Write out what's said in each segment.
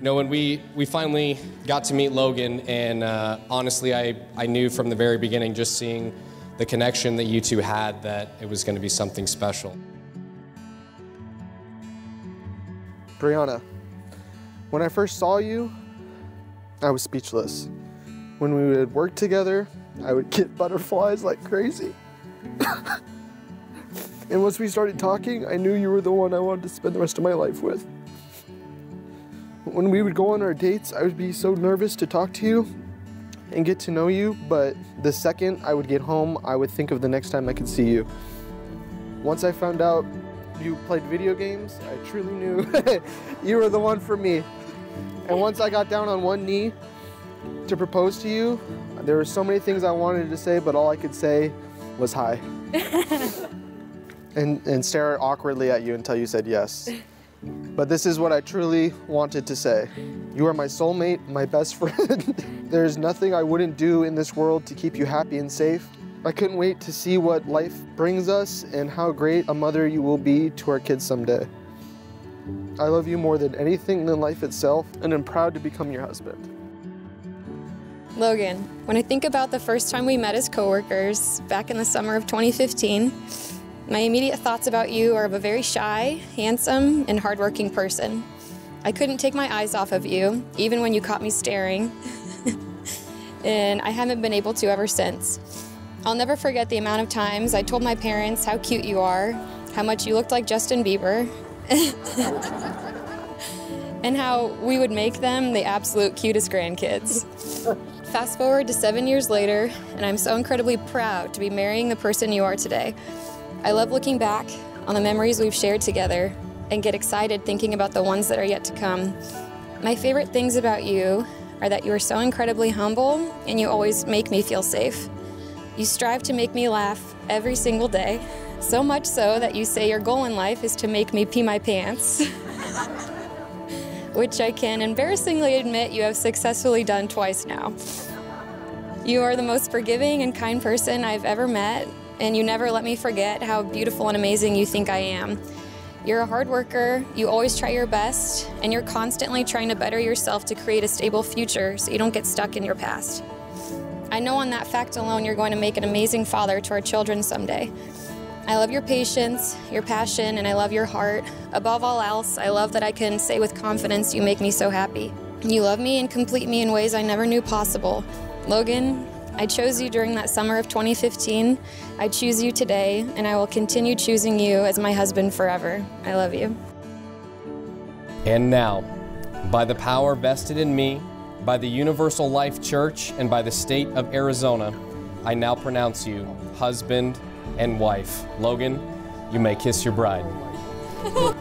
You know, when we, we finally got to meet Logan, and uh, honestly, I, I knew from the very beginning, just seeing the connection that you two had, that it was going to be something special. Breanna, when I first saw you, I was speechless. When we would work together, I would get butterflies like crazy. and once we started talking, I knew you were the one I wanted to spend the rest of my life with. When we would go on our dates, I would be so nervous to talk to you and get to know you, but the second I would get home, I would think of the next time I could see you. Once I found out you played video games, I truly knew you were the one for me. And once I got down on one knee to propose to you, there were so many things I wanted to say, but all I could say was hi. and, and stare awkwardly at you until you said yes. But this is what I truly wanted to say. You are my soulmate, my best friend. There's nothing I wouldn't do in this world to keep you happy and safe. I couldn't wait to see what life brings us and how great a mother you will be to our kids someday. I love you more than anything in life itself, and I'm proud to become your husband. Logan, when I think about the first time we met as coworkers back in the summer of 2015, my immediate thoughts about you are of a very shy, handsome, and hardworking person. I couldn't take my eyes off of you, even when you caught me staring, and I haven't been able to ever since. I'll never forget the amount of times I told my parents how cute you are, how much you looked like Justin Bieber, and how we would make them the absolute cutest grandkids. Fast forward to seven years later, and I'm so incredibly proud to be marrying the person you are today. I love looking back on the memories we've shared together and get excited thinking about the ones that are yet to come. My favorite things about you are that you are so incredibly humble and you always make me feel safe. You strive to make me laugh every single day, so much so that you say your goal in life is to make me pee my pants. Which I can embarrassingly admit you have successfully done twice now. You are the most forgiving and kind person I've ever met, and you never let me forget how beautiful and amazing you think I am. You're a hard worker, you always try your best, and you're constantly trying to better yourself to create a stable future so you don't get stuck in your past. I know on that fact alone you're going to make an amazing father to our children someday. I love your patience, your passion, and I love your heart. Above all else, I love that I can say with confidence, you make me so happy. You love me and complete me in ways I never knew possible. Logan, I chose you during that summer of 2015. I choose you today, and I will continue choosing you as my husband forever. I love you. And now, by the power vested in me, by the Universal Life Church, and by the state of Arizona, I now pronounce you husband and wife. Logan, you may kiss your bride.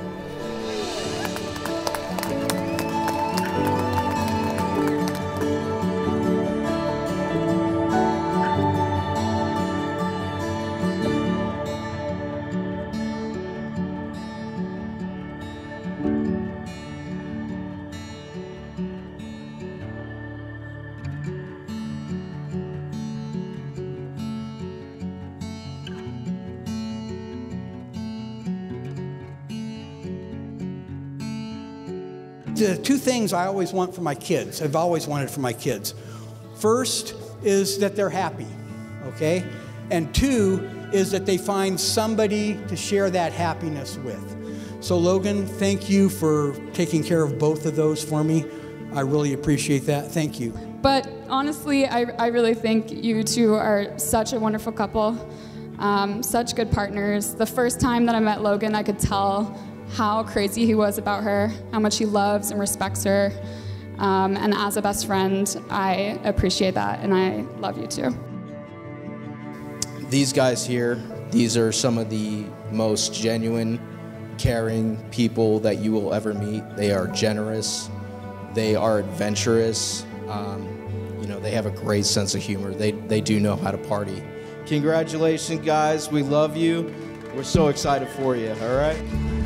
the two things I always want for my kids, I've always wanted for my kids. First is that they're happy, okay? And two is that they find somebody to share that happiness with. So, Logan, thank you for taking care of both of those for me. I really appreciate that. Thank you. But honestly, I, I really think you two are such a wonderful couple, um, such good partners. The first time that I met Logan, I could tell how crazy he was about her, how much he loves and respects her. Um, and as a best friend, I appreciate that, and I love you too. These guys here, these are some of the most genuine, caring people that you will ever meet. They are generous, they are adventurous, um, you know, they have a great sense of humor. They, they do know how to party. Congratulations, guys. We love you. We're so excited for you, all right?